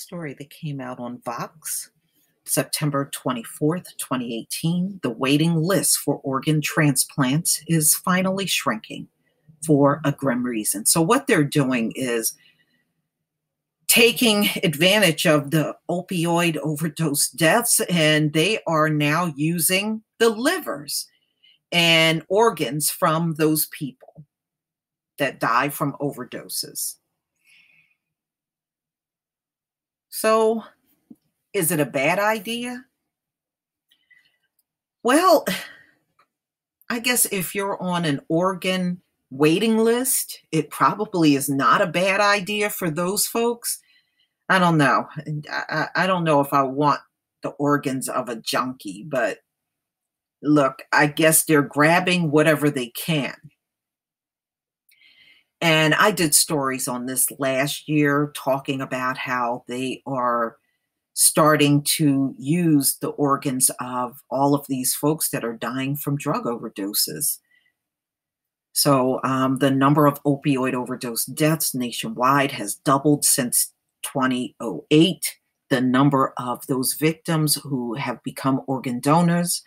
story that came out on Vox September 24th, 2018. The waiting list for organ transplants is finally shrinking for a grim reason. So, what they're doing is taking advantage of the opioid overdose deaths, and they are now using the livers and organs from those people that die from overdoses. So, is it a bad idea? Well, I guess if you're on an organ waiting list, it probably is not a bad idea for those folks. I don't know. I, I don't know if I want the organs of a junkie, but look, I guess they're grabbing whatever they can. And I did stories on this last year talking about how they are starting to use the organs of all of these folks that are dying from drug overdoses. So um, the number of opioid overdose deaths nationwide has doubled since 2008. The number of those victims who have become organ donors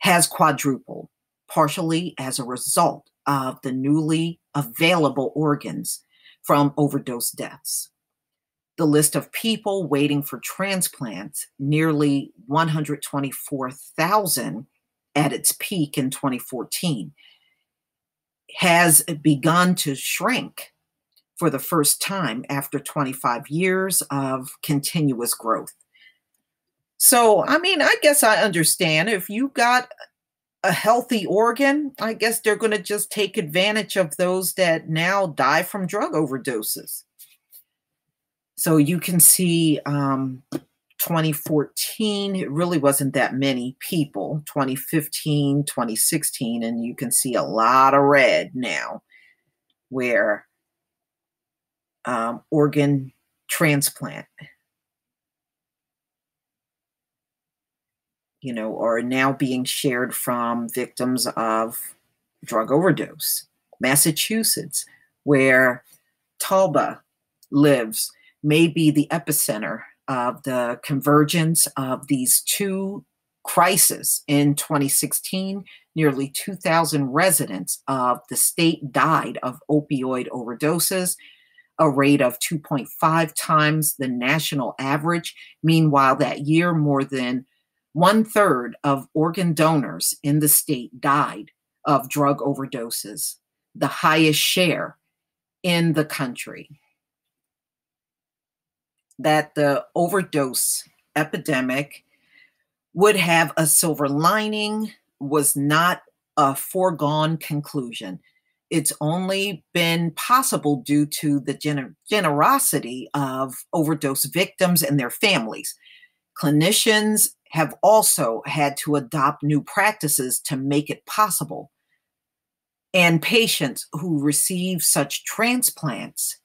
has quadrupled, partially as a result of the newly available organs from overdose deaths. The list of people waiting for transplants, nearly 124,000 at its peak in 2014, has begun to shrink for the first time after 25 years of continuous growth. So, I mean, I guess I understand if you got a healthy organ, I guess they're going to just take advantage of those that now die from drug overdoses. So you can see um, 2014, it really wasn't that many people. 2015, 2016, and you can see a lot of red now where um, organ transplant, you know, are now being shared from victims of drug overdose. Massachusetts, where Talba lives, may be the epicenter of the convergence of these two crises in 2016 nearly 2000 residents of the state died of opioid overdoses a rate of 2.5 times the national average meanwhile that year more than one third of organ donors in the state died of drug overdoses the highest share in the country that the overdose epidemic would have a silver lining was not a foregone conclusion. It's only been possible due to the gener- generosity of overdose victims and their families. Clinicians have also had to adopt new practices to make it possible. And patients who receive such transplants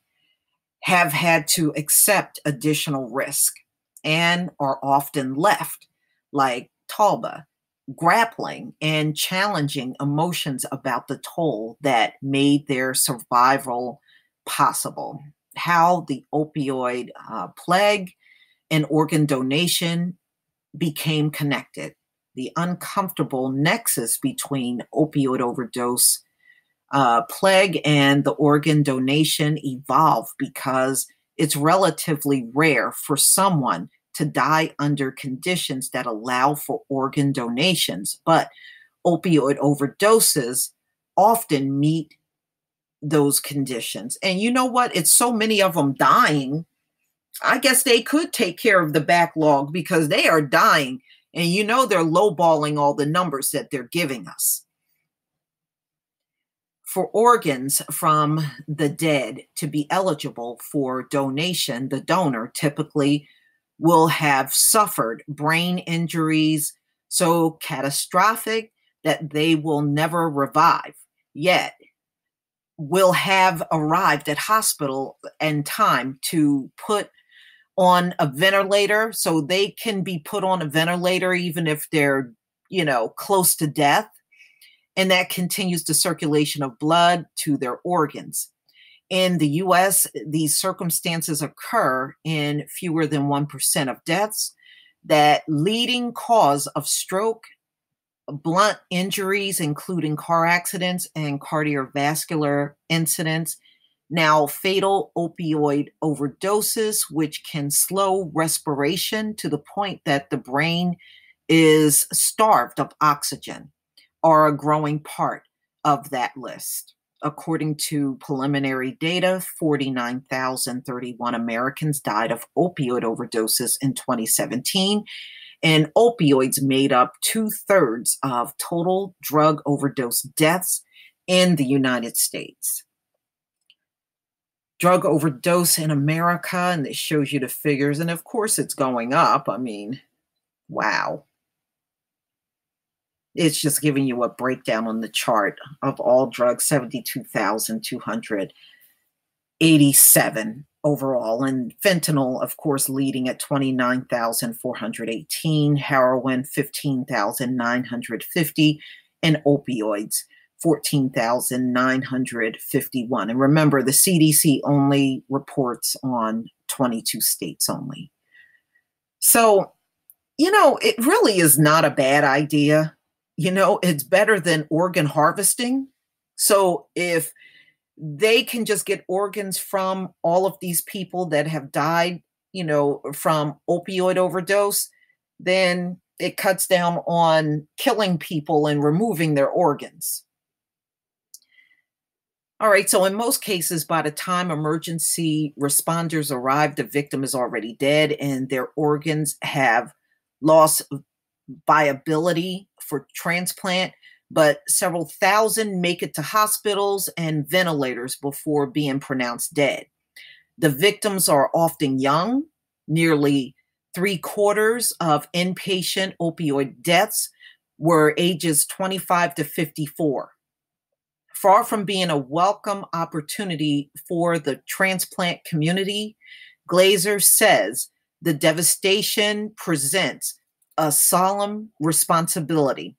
have had to accept additional risk and are often left, like Talba, grappling and challenging emotions about the toll that made their survival possible. How the opioid uh, plague and organ donation became connected. The uncomfortable nexus between opioid overdose uh, plague and the organ donation evolved because it's relatively rare for someone to die under conditions that allow for organ donations. But opioid overdoses often meet those conditions. And you know what? It's so many of them dying. I guess they could take care of the backlog because they are dying. And you know, they're lowballing all the numbers that they're giving us for organs from the dead to be eligible for donation, the donor typically will have suffered brain injuries so catastrophic that they will never revive, yet will have arrived at hospital in time to put on a ventilator so they can be put on a ventilator even if they're you know close to death and that continues the circulation of blood to their organs. In the US, these circumstances occur in fewer than 1% of deaths. That leading cause of stroke, blunt injuries, including car accidents and cardiovascular incidents, now fatal opioid overdoses, which can slow respiration to the point that the brain is starved of oxygen, are a growing part of that list. According to preliminary data, 49,031 Americans died of opioid overdoses in 2017, and opioids made up two thirds of total drug overdose deaths in the United States. Drug overdose in America, and it shows you the figures, and of course it's going up. I mean, wow it's just giving you a breakdown on the chart of all drugs 72,287 overall. And fentanyl, of course, leading at 29,418, heroin, 15,950, and opioids. 14,951. And remember, the CDC only reports on 22 states only. So, you know, it really is not a bad idea you know, it's better than organ harvesting. So if they can just get organs from all of these people that have died, you know, from opioid overdose, then it cuts down on killing people and removing their organs. All right, so in most cases, by the time emergency responders arrive, the victim is already dead and their organs have lost viability for transplant, but several thousand make it to hospitals and ventilators before being pronounced dead. The victims are often young, nearly three quarters of inpatient opioid deaths were ages 25 to 54. Far from being a welcome opportunity for the transplant community, Glazier says the devastation presents a solemn responsibility.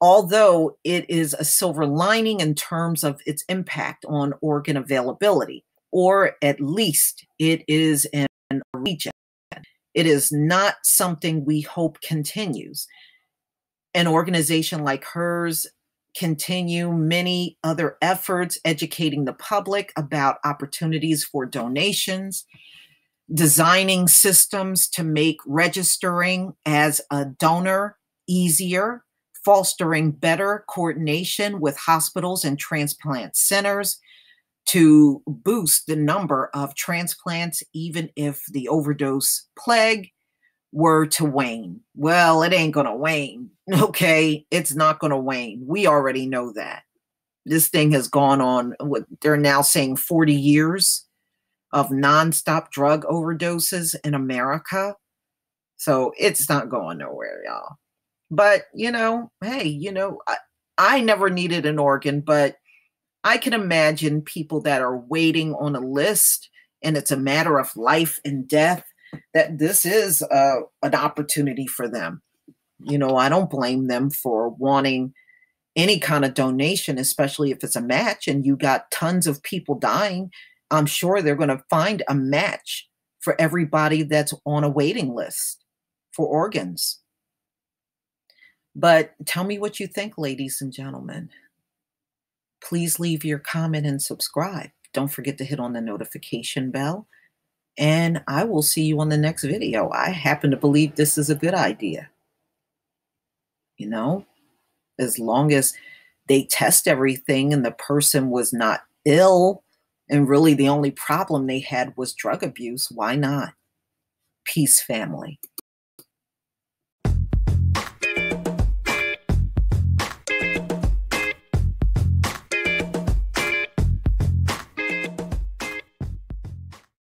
Although it is a silver lining in terms of its impact on organ availability, or at least it is in a region, it is not something we hope continues. An organization like hers continue many other efforts educating the public about opportunities for donations designing systems to make registering as a donor easier, fostering better coordination with hospitals and transplant centers to boost the number of transplants, even if the overdose plague were to wane. Well, it ain't going to wane. Okay. It's not going to wane. We already know that. This thing has gone on, what they're now saying 40 years of nonstop drug overdoses in America. So it's not going nowhere, y'all. But, you know, hey, you know, I, I never needed an organ, but I can imagine people that are waiting on a list and it's a matter of life and death that this is uh, an opportunity for them. You know, I don't blame them for wanting any kind of donation, especially if it's a match and you got tons of people dying I'm sure they're going to find a match for everybody that's on a waiting list for organs. But tell me what you think, ladies and gentlemen. Please leave your comment and subscribe. Don't forget to hit on the notification bell. And I will see you on the next video. I happen to believe this is a good idea. You know, as long as they test everything and the person was not ill and really the only problem they had was drug abuse, why not? Peace, family.